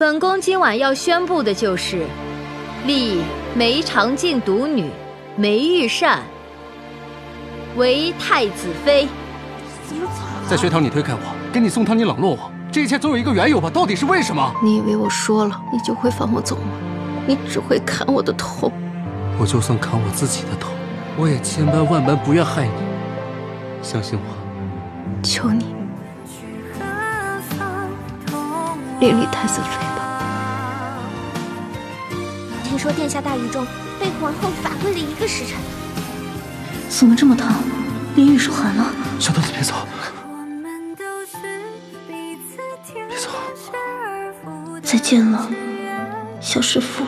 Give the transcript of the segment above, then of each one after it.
本宫今晚要宣布的就是，立梅长靖独女梅玉善为太子妃。在学堂你推开我，给你送汤你冷落我，这一切总有一个缘由吧？到底是为什么？你以为我说了你就会放我走吗？你只会砍我的头。我就算砍我自己的头，我也千般万般不愿害你。相信我，求你，另立太子妃。听说殿下大狱中被皇后罚跪了一个时辰，怎么这么烫？连玉手寒了。小豆子别走，别走。再见了，小师傅。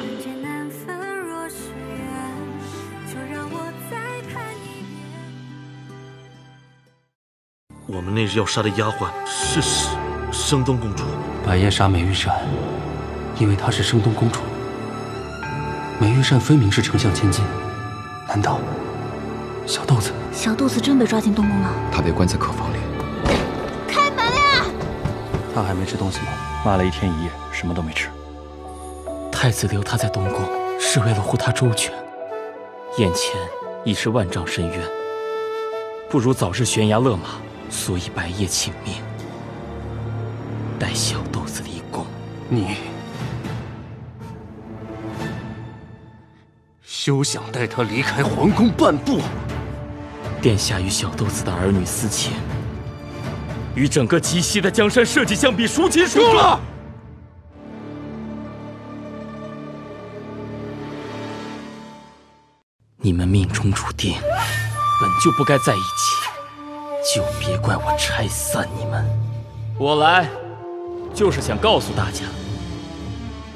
我们那日要杀的丫鬟是声东公主。白夜杀美玉扇，因为她是声东公主。美玉扇分明是丞相千金，难道小豆子？小豆子真被抓进东宫了？他被关在客房里。开门呀！他还没吃东西吗？骂了一天一夜，什么都没吃。太子留他在东宫，是为了护他周全。眼前已是万丈深渊，不如早日悬崖勒马。所以白夜请命，带小豆子离宫。你。休想带他离开皇宫半步！殿下与小豆子的儿女私情，与整个极西的江山社稷相比，孰轻孰重？了！你们命中注定，本就不该在一起，就别怪我拆散你们。我来，就是想告诉大家，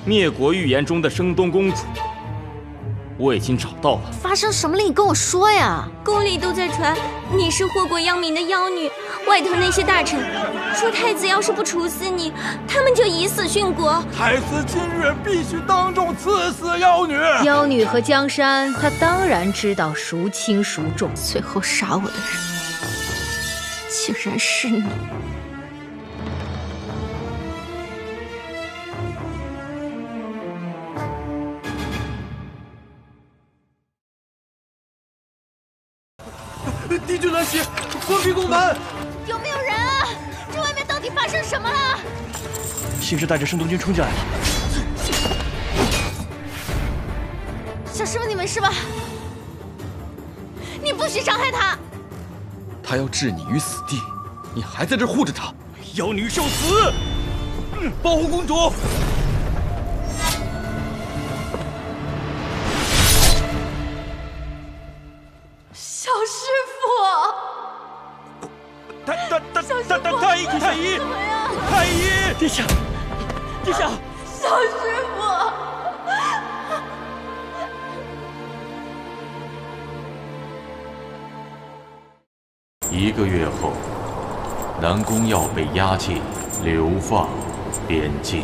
灭国预言中的声东公主。我已经找到了。发生什么了？你跟我说呀！宫里都在传你是祸国殃民的妖女，外头那些大臣说太子要是不处死你，他们就以死殉国。太子今日必须当众赐死妖女。妖女和江山，他当然知道孰轻孰重。最后杀我的人，竟然是你。敌军来袭，关闭宫门！有没有人啊？这外面到底发生什么了？信使带着圣东军冲进来了。小师傅，你没事吧？你不许伤害他！他要置你于死地，你还在这护着他？妖女受死！保护公主！殿下，殿下，小师傅。一个月后，南宫耀被押解、流放边境，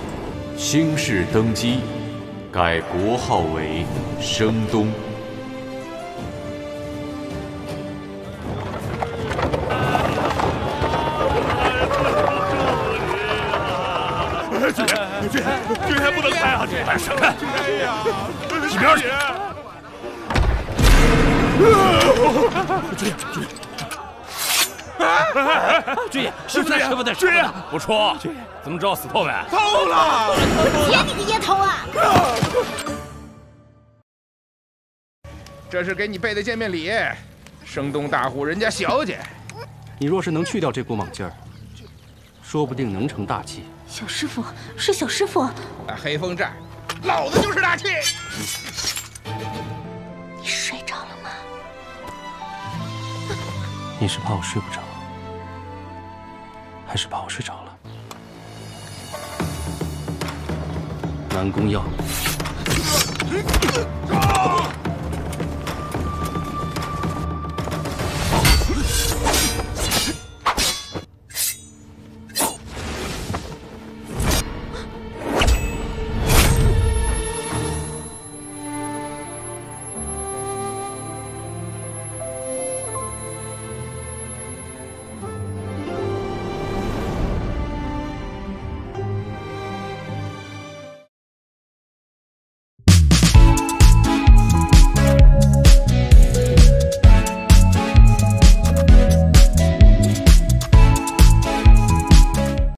兴士登基，改国号为声东。这这还不能开啊！快闪开！一边去！军爷，是不是师傅在追啊？不错，怎么着死透没？透了！接你个烟头啊！这是给你备的见面礼，声东大户人家小姐。你若是能去掉这股莽劲儿，说不定能成大器。小师傅是小师傅，黑风寨，老子就是大气。你睡着了吗？你是怕我睡不着，还是怕我睡着了？南宫耀。